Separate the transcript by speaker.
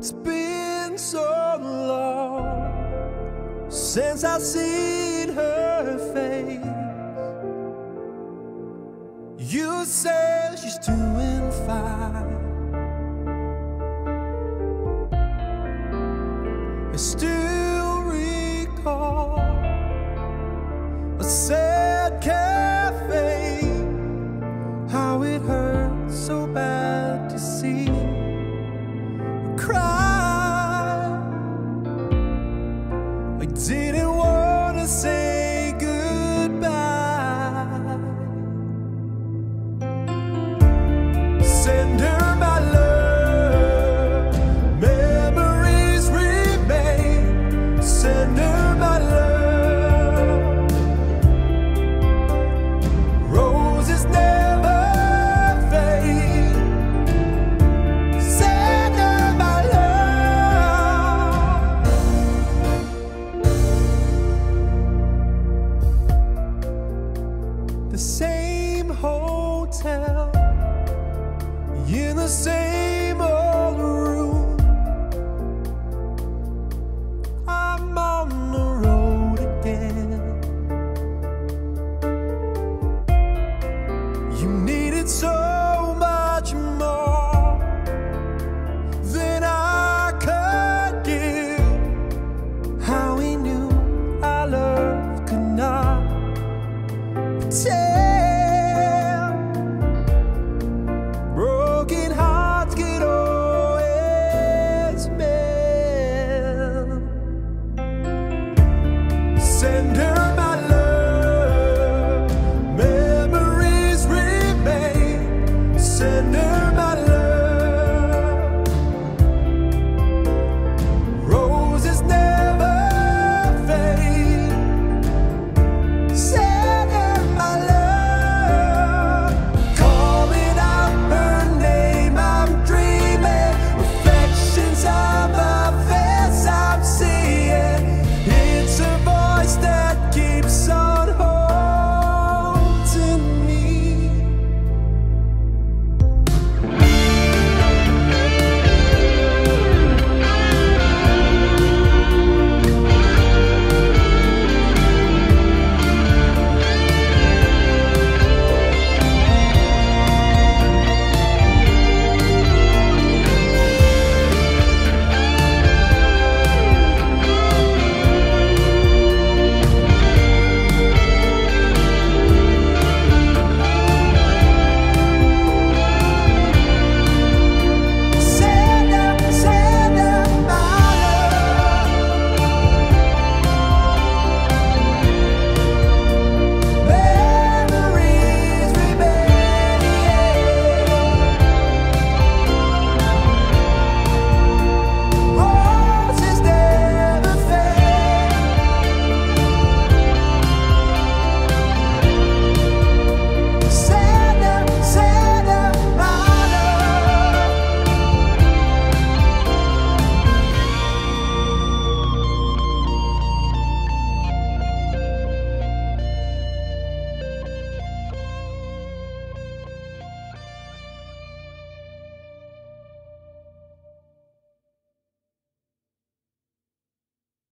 Speaker 1: It's been so long since I've seen her face. You say she's doing fine. same hotel, in the same old room. I'm on the road again. You needed so much more than I could give. How we knew our love could not. Take